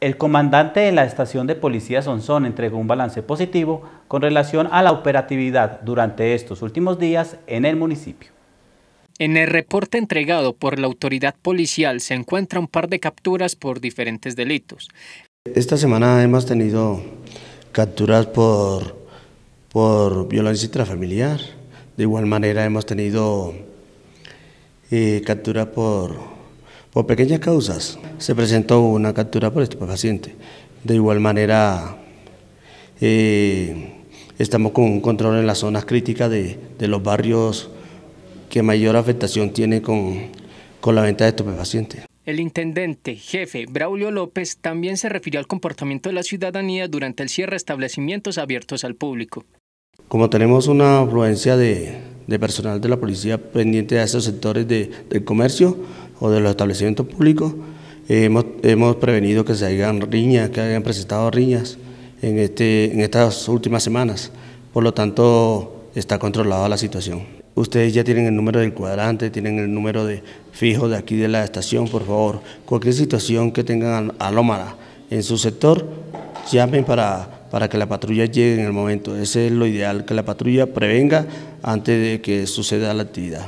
El comandante de la estación de policía Sonsón entregó un balance positivo con relación a la operatividad durante estos últimos días en el municipio. En el reporte entregado por la autoridad policial se encuentra un par de capturas por diferentes delitos. Esta semana hemos tenido capturas por, por violencia intrafamiliar. De igual manera hemos tenido eh, capturas por por pequeñas causas se presentó una captura por este paciente. De igual manera, eh, estamos con un control en las zonas críticas de, los barrios que mayor afectación tiene con, con la venta de estupefacientes. El intendente jefe Braulio López también se refirió al comportamiento de la ciudadanía durante el cierre de establecimientos abiertos al público. Como tenemos una afluencia de, personal de la policía pendiente a esos sectores de, del comercio o de los establecimientos públicos, hemos, hemos, prevenido que se hagan riñas, que hayan presentado riñas en, este, en estas últimas semanas. Por lo tanto, está controlada la situación. Ustedes ya tienen el número del cuadrante, tienen el número de fijo de aquí de la estación, por favor. Cualquier situación que tengan alómara en su sector, llamen para para que la patrulla llegue en el momento. Ese es lo ideal, que la patrulla prevenga antes de que suceda la actividad.